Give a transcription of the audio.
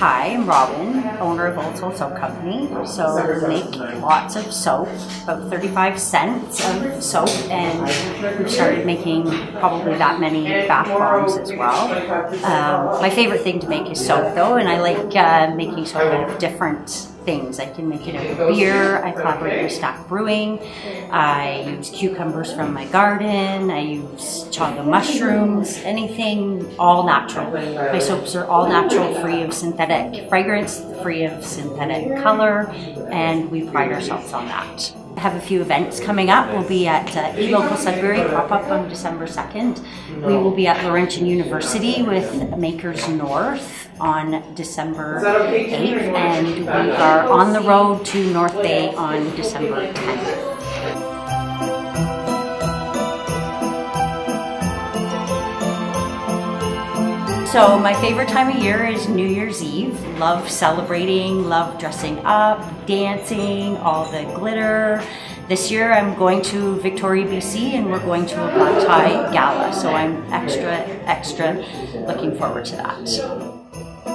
Hi, I'm Robin, owner of Old Soul Soap Company. So we make lots of soap, about 35 scents of soap, and we've started making probably that many bath bombs as well. Um, my favorite thing to make is soap though, and I like uh, making soap out of different things. I can make it out of beer. I collaborate with Stack Brewing. I use cucumbers from my garden. I use chaga mushrooms. Anything all natural. My soaps are all natural, free of synthetic fragrance, free of synthetic color, and we pride ourselves on that. I have a few events coming up. We'll be at uh, eLocal Sudbury pop-up on December 2nd. We will be at Laurentian University with Makers North on December 8th, and we are on the road to North Bay on December 10th. So my favorite time of year is New Year's Eve. Love celebrating, love dressing up, dancing, all the glitter. This year I'm going to Victoria, BC and we're going to a black tie gala. So I'm extra, extra looking forward to that.